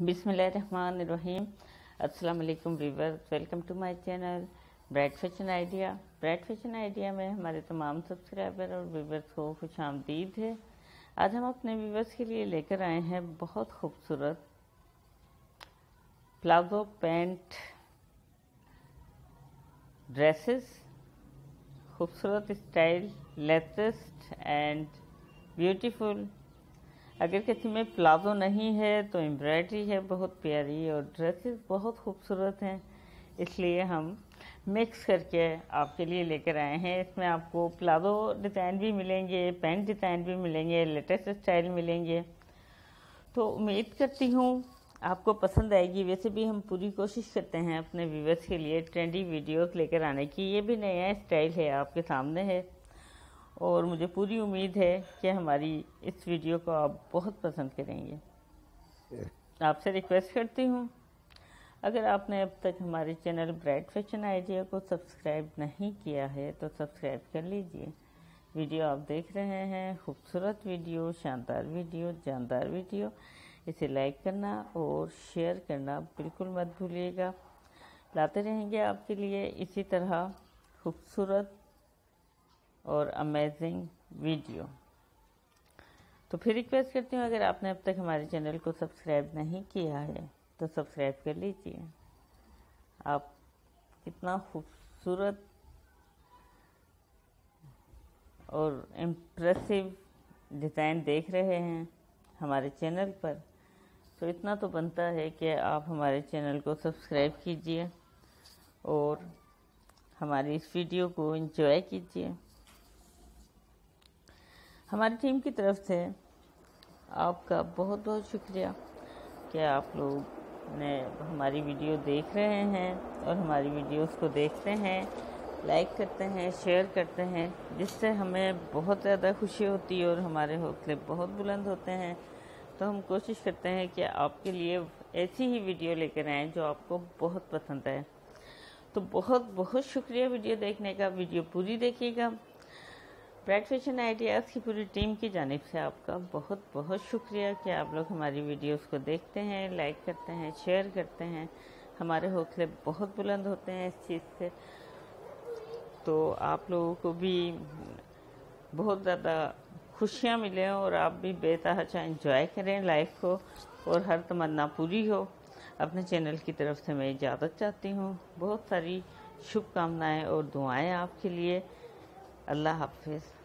बिसमीम अस्सलाम वालेकुम viewers, welcome to my channel bright fashion idea. Bright fashion idea में हमारे तमाम सब्सक्राइबर और व्यूवर्स को खुश आमदीद है। आज हम अपने व्यूवर्स के लिए लेकर आए हैं बहुत खूबसूरत प्लाजो पैंट ड्रेसेस, खूबसूरत स्टाइल, लेटेस्ट एंड ब्यूटीफुल अगर किसी में प्लाजो नहीं है तो एम्ब्रॉयडरी है बहुत प्यारी और ड्रेसेस बहुत खूबसूरत हैं। इसलिए हम मिक्स करके आपके लिए लेकर आए हैं। इसमें आपको प्लाजो डिज़ाइन भी मिलेंगे, पैंट डिज़ाइन भी मिलेंगे, लेटेस्ट स्टाइल मिलेंगे। तो उम्मीद करती हूँ आपको पसंद आएगी। वैसे भी हम पूरी कोशिश करते हैं अपने व्यूवर्स के लिए ट्रेंडी वीडियोस लेकर आने की। ये भी नया स्टाइल है, आपके सामने है। और मुझे पूरी उम्मीद है कि हमारी इस वीडियो को आप बहुत पसंद करेंगे। आपसे रिक्वेस्ट करती हूँ, अगर आपने अब तक हमारे चैनल ब्राइट फ़ैशन आइडिया को सब्सक्राइब नहीं किया है तो सब्सक्राइब कर लीजिए। वीडियो आप देख रहे हैं, खूबसूरत वीडियो, शानदार वीडियो, जानदार वीडियो। इसे लाइक करना और शेयर करना बिल्कुल मत भूलिएगा। लाते रहेंगे आपके लिए इसी तरह खूबसूरत और अमेजिंग वीडियो तो फिर रिक्वेस्ट करती हूँ, अगर आपने अब तक हमारे चैनल को सब्सक्राइब नहीं किया है तो सब्सक्राइब कर लीजिए। आप कितना खूबसूरत और इम्प्रेसिव डिज़ाइन देख रहे हैं हमारे चैनल पर। तो इतना तो बनता है कि आप हमारे चैनल को सब्सक्राइब कीजिए और हमारी इस वीडियो को एंजॉय कीजिए। हमारी टीम की तरफ़ से आपका बहुत बहुत शुक्रिया कि आप लोग ने हमारी वीडियो देख रहे हैं और हमारी वीडियोस को देखते हैं लाइक करते हैं शेयर करते हैं, जिससे हमें बहुत ज़्यादा खुशी होती है और हमारे हौसले बहुत बुलंद होते हैं। तो हम कोशिश करते हैं कि आपके लिए ऐसी ही वीडियो लेकर आएँ जो आपको बहुत पसंद आए। तो बहुत बहुत शुक्रिया वीडियो देखने का, वीडियो पूरी देखिएगा। ब्राइट फ़ैशन आइडियाज़ की पूरी टीम की जानब से आपका बहुत बहुत शुक्रिया कि आप लोग हमारी वीडियोस को देखते हैं लाइक करते हैं शेयर करते हैं। हमारे हौसले बहुत बुलंद होते हैं इस चीज़ से। तो आप लोगों को भी बहुत ज़्यादा खुशियाँ मिलें और आप भी बेतहाशा इंजॉय करें लाइफ को और हर तमन्ना पूरी हो। अपने चैनल की तरफ़ से मैं इजाज़त चाहती हूँ। बहुत सारी शुभकामनाएँ और दुआएँ आपके लिए। अल्लाह हाफिज़।